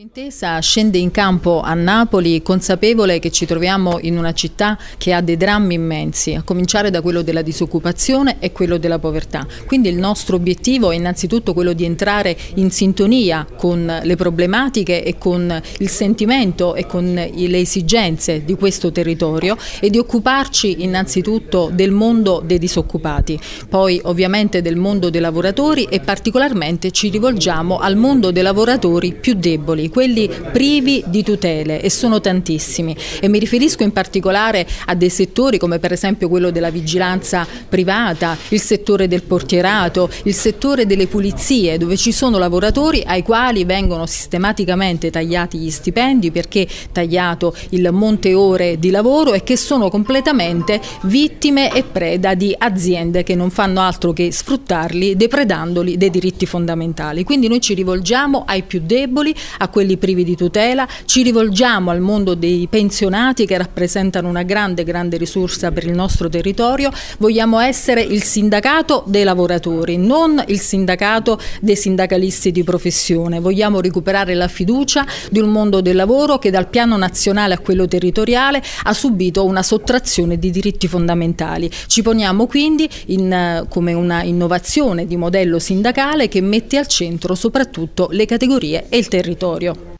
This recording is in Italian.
Fintesa scende in campo a Napoli consapevole che ci troviamo in una città che ha dei drammi immensi, a cominciare da quello della disoccupazione e quello della povertà. Quindi il nostro obiettivo è innanzitutto quello di entrare in sintonia con le problematiche e con il sentimento e con le esigenze di questo territorio e di occuparci innanzitutto del mondo dei disoccupati, poi ovviamente del mondo dei lavoratori e particolarmente ci rivolgiamo al mondo dei lavoratori più deboli quelli privi di tutele e sono tantissimi e mi riferisco in particolare a dei settori come per esempio quello della vigilanza privata, il settore del portierato, il settore delle pulizie dove ci sono lavoratori ai quali vengono sistematicamente tagliati gli stipendi perché tagliato il monte ore di lavoro e che sono completamente vittime e preda di aziende che non fanno altro che sfruttarli depredandoli dei diritti fondamentali. Quindi noi ci rivolgiamo ai più deboli, a privi di tutela, ci rivolgiamo al mondo dei pensionati che rappresentano una grande, grande risorsa per il nostro territorio, vogliamo essere il sindacato dei lavoratori, non il sindacato dei sindacalisti di professione, vogliamo recuperare la fiducia di un mondo del lavoro che dal piano nazionale a quello territoriale ha subito una sottrazione di diritti fondamentali. Ci poniamo quindi in, come una innovazione di modello sindacale che mette al centro soprattutto le categorie e il territorio. yo.